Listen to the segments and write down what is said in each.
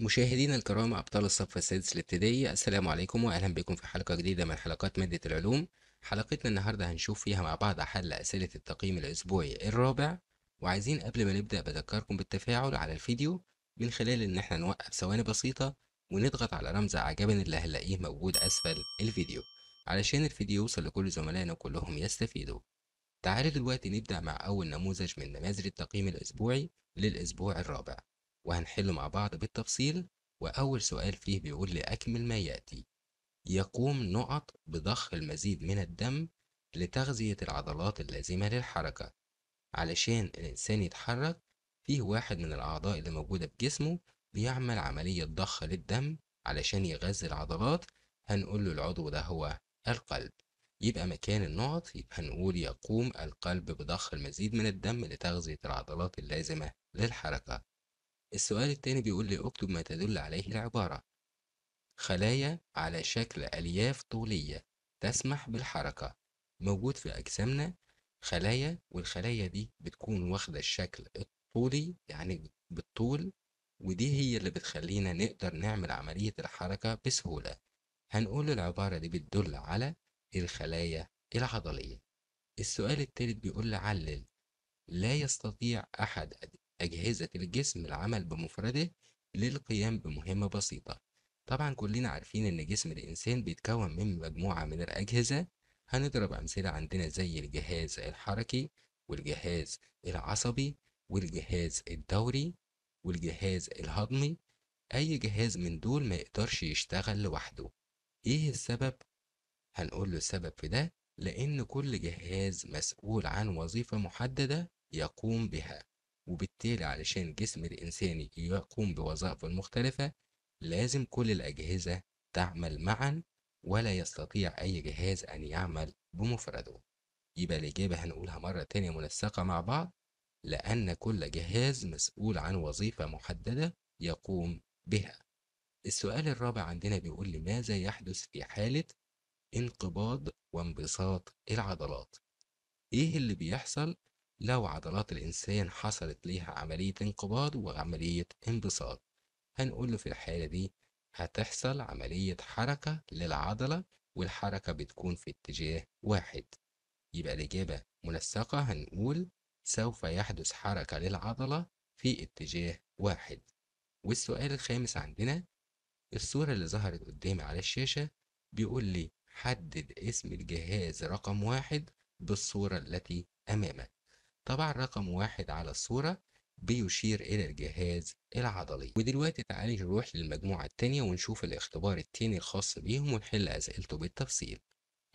مشاهدينا الكرام أبطال الصف السادس الابتدائي السلام عليكم وأهلا بكم في حلقة جديدة من حلقات مادة العلوم. حلقتنا النهاردة هنشوف فيها مع بعض حل أسئلة التقييم الأسبوعي الرابع. وعايزين قبل ما نبدأ بذكركم بالتفاعل على الفيديو من خلال إن إحنا نوقف ثواني بسيطة ونضغط على رمز أعجبني اللي هنلاقيه موجود أسفل الفيديو. علشان الفيديو يوصل لكل زملائنا كلهم يستفيدوا. تعالوا دلوقتي نبدأ مع أول نموذج من نماذج التقييم الأسبوعي للأسبوع الرابع. وهنحله مع بعض بالتفصيل وأول سؤال فيه بيقول لي أكمل ما يأتي. يقوم نقط بضخ المزيد من الدم لتغذية العضلات اللازمة للحركة. علشان الإنسان يتحرك فيه واحد من الأعضاء اللي موجودة في جسمه بيعمل عملية ضخ للدم علشان يغذي العضلات. هنقول له العضو ده هو القلب. يبقى مكان النقط يبقى هنقول يقوم القلب بضخ المزيد من الدم لتغذية العضلات اللازمة للحركة. السؤال التاني بيقول لي أكتب ما تدل عليه العبارة. خلايا على شكل ألياف طولية تسمح بالحركة. موجود في أجسامنا. خلايا والخلايا دي بتكون واخدة الشكل الطولي يعني بالطول ودي هي اللي بتخلينا نقدر نعمل عملية الحركة بسهولة. هنقول العبارة دي بتدل على الخلايا العضلية. السؤال التالت بيقول لي علل. لا يستطيع أحد أجهزة الجسم العمل بمفردة للقيام بمهمة بسيطة. طبعا كلنا عارفين إن جسم الإنسان بيتكون من مجموعة من الأجهزة. هنضرب أمثلة عندنا زي الجهاز الحركي والجهاز العصبي والجهاز الدوري والجهاز الهضمي. أي جهاز من دول ما يقدرش يشتغل لوحده. إيه السبب؟ هنقول له السبب في ده لأن كل جهاز مسؤول عن وظيفة محددة يقوم بها. وبالتالي علشان جسم الإنسان يقوم بوظائفه المختلفة لازم كل الأجهزة تعمل معا ولا يستطيع أي جهاز أن يعمل بمفرده. يبقى الإجابة هنقولها مرة تانية منسقة مع بعض لأن كل جهاز مسؤول عن وظيفة محددة يقوم بها. السؤال الرابع عندنا بيقول لي ماذا يحدث في حالة انقباض وانبساط العضلات؟ إيه اللي بيحصل لو عضلات الإنسان حصلت ليها عملية انقباض وعملية انبساط. هنقول له في الحالة دي هتحصل عملية حركة للعضلة والحركة بتكون في اتجاه واحد. يبقى الإجابة منسقة هنقول سوف يحدث حركة للعضلة في اتجاه واحد. والسؤال الخامس عندنا الصورة اللي ظهرت قدامي على الشاشة بيقول لي حدد اسم الجهاز رقم واحد بالصورة التي أمامك. طبعا رقم واحد على الصورة بيشير إلى الجهاز العضلي. ودلوقتي تعالي نروح للمجموعة التانية ونشوف الاختبار التاني الخاص بيهم ونحل أسئلته بالتفصيل.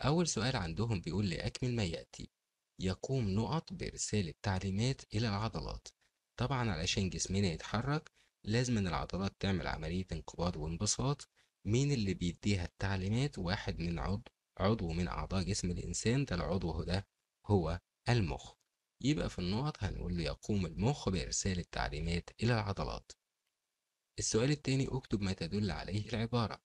أول سؤال عندهم بيقول لي أكمل ما يأتي. يقوم نقط بإرسال التعليمات إلى العضلات. طبعا علشان جسمنا يتحرك لازم إن العضلات تعمل عملية انقباض وانبساط. مين اللي بيديها التعليمات؟ واحد من عضو عضو من أعضاء جسم الإنسان. ده العضو ده هو المخ. يبقى في النقط هنقول يقوم المخ بإرسال التعليمات إلى العضلات. السؤال التاني اكتب ما تدل عليه العبارة.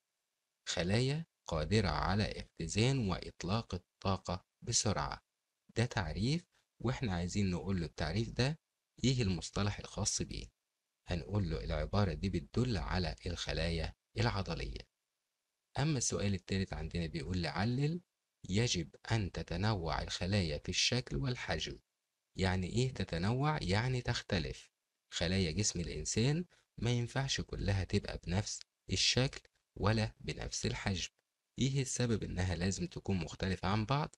خلايا قادرة على اختزان وإطلاق الطاقة بسرعة. ده تعريف وإحنا عايزين نقول له التعريف ده إيه المصطلح الخاص بيه. هنقول له العبارة دي بتدل على الخلايا العضلية. أما السؤال التالت عندنا بيقول لي علل يجب أن تتنوع الخلايا في الشكل والحجم. يعني إيه تتنوع؟ يعني تختلف. خلايا جسم الإنسان ما ينفعش كلها تبقى بنفس الشكل ولا بنفس الحجم. إيه السبب إنها لازم تكون مختلفة عن بعض؟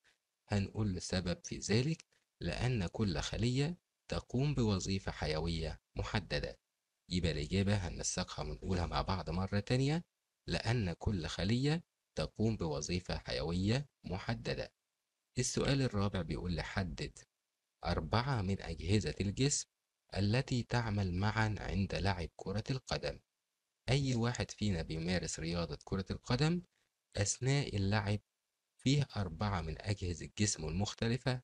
هنقول السبب في ذلك لأن كل خلية تقوم بوظيفة حيوية محددة. يبقى الإجابة هننسقها ونقولها مع بعض مرة تانية. لأن كل خلية تقوم بوظيفة حيوية محددة. السؤال الرابع بيقول لي حدد أربعة من أجهزة الجسم التي تعمل معا عند لعب كرة القدم. أي واحد فينا بيمارس رياضة كرة القدم أثناء اللعب فيه أربعة من أجهزة جسمه المختلفة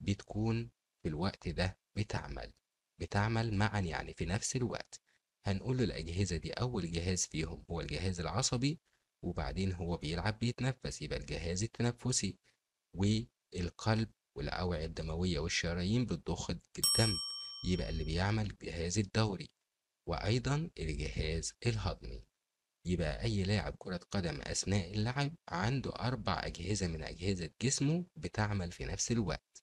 بتكون في الوقت ده بتعمل بتعمل معا يعني في نفس الوقت. هنقول الأجهزة دي أول جهاز فيهم هو الجهاز العصبي وبعدين هو بيلعب بيتنفس يبقى الجهاز التنفسي والقلب والأوعية الدموية والشرايين بتضخ الدم يبقى اللي بيعمل الجهاز الدوري وأيضا الجهاز الهضمي. يبقى أي لاعب كرة قدم أثناء اللعب عنده أربع أجهزة من أجهزة جسمه بتعمل في نفس الوقت.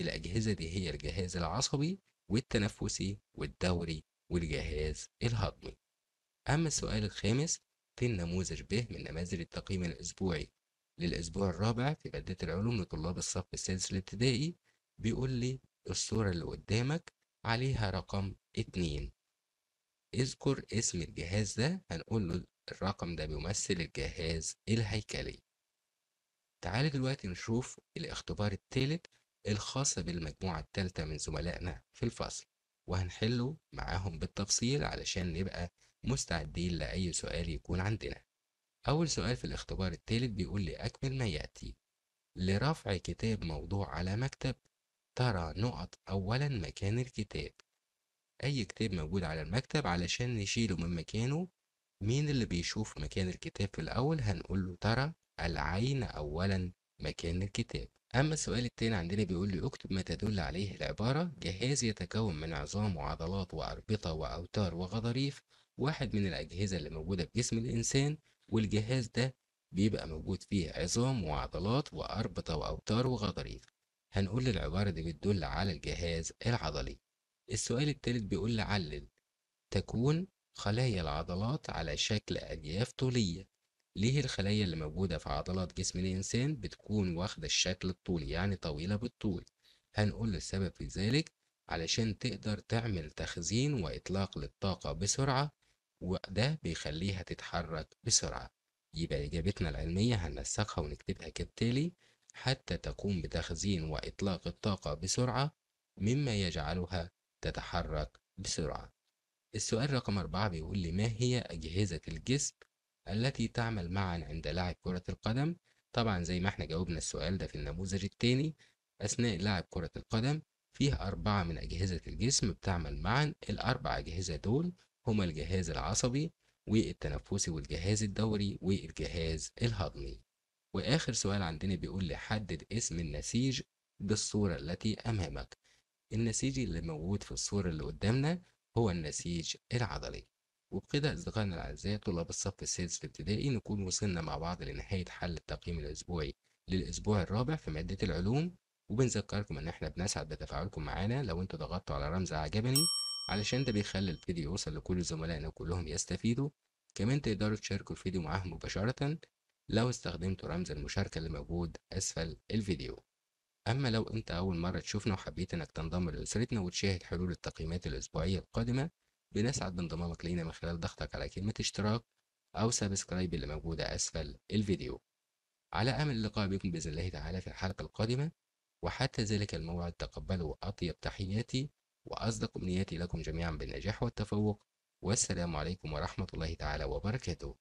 الأجهزة دي هي الجهاز العصبي والتنفسي والدوري والجهاز الهضمي. أما السؤال الخامس في النموذج ب من نماذج التقييم الأسبوعي. للأسبوع الرابع في مادة العلوم لطلاب الصف السادس الابتدائي بيقول لي الصورة اللي قدامك عليها رقم اتنين. اذكر اسم الجهاز ده هنقول له الرقم ده بيمثل الجهاز الهيكلي. تعالى دلوقتي نشوف الاختبار الثالث الخاص بالمجموعة الثالثة من زملائنا في الفصل وهنحله معاهم بالتفصيل علشان نبقى مستعدين لأي سؤال يكون عندنا. أول سؤال في الاختبار الثالث بيقول لي أكمل ما يأتي. لرفع كتاب موضوع على مكتب ترى نقط أولا مكان الكتاب. أي كتاب موجود على المكتب علشان نشيله من مكانه؟ مين اللي بيشوف مكان الكتاب في الأول؟ هنقول له ترى العين أولا مكان الكتاب. أما السؤال التاني عندنا بيقول لي اكتب ما تدل عليه العبارة. جهاز يتكون من عظام وعضلات وأربطة وأوتار وغضاريف واحد من الأجهزة اللي موجودة في جسم الإنسان. والجهاز ده بيبقى موجود فيه عظام وعضلات وأربطة وأوتار وغضاريف. هنقول العبارة دي بتدل على الجهاز العضلي. السؤال التالت بيقول علل تكون خلايا العضلات على شكل ألياف طولية. ليه الخلايا اللي موجودة في عضلات جسم الإنسان بتكون واخدة الشكل الطولي يعني طويلة بالطول؟ هنقول السبب في ذلك علشان تقدر تعمل تخزين وإطلاق للطاقة بسرعة وده بيخليها تتحرك بسرعة. يبقى إجابتنا العلمية هننسقها ونكتبها كالتالي حتى تقوم بتخزين وإطلاق الطاقة بسرعة مما يجعلها تتحرك بسرعة. السؤال رقم أربعة بيقول لي ما هي أجهزة الجسم التي تعمل معا عند لعب كرة القدم؟ طبعا زي ما إحنا جاوبنا السؤال ده في النموذج التاني أثناء لعب كرة القدم فيه أربعة من أجهزة الجسم بتعمل معا الأربع أجهزة دول هما الجهاز العصبي والتنفسي والجهاز الدوري والجهاز الهضمي. وآخر سؤال عندنا بيقول لي حدد اسم النسيج بالصورة التي أمامك. النسيج اللي موجود في الصورة اللي قدامنا هو النسيج العضلي. وبكده أصدقائنا الأعزاء طلاب الصف السادس الابتدائي نكون وصلنا مع بعض لنهاية حل التقييم الأسبوعي للأسبوع الرابع في مادة العلوم. وبنذكركم إن إحنا بنسعد بتفاعلكم معانا. لو أنتوا ضغطتوا على رمز عجبني علشان ده بيخلي الفيديو يوصل لكل زملائنا وكلهم يستفيدوا. كمان تقدروا تشاركوا الفيديو معاهم مباشرة لو استخدمتوا رمز المشاركة اللي موجود أسفل الفيديو. أما لو أنت أول مرة تشوفنا وحبيت إنك تنضم لأسرتنا وتشاهد حلول التقييمات الأسبوعية القادمة بنسعد بانضمامك لينا من خلال ضغطك على كلمة اشتراك أو سبسكرايب اللي موجودة أسفل الفيديو. على أمل اللقاء بكم بإذن الله تعالى في الحلقة القادمة وحتى ذلك الموعد تقبلوا أطيب تحياتي وأصدق أمنياتي لكم جميعا بالنجاح والتفوق. والسلام عليكم ورحمة الله تعالى وبركاته.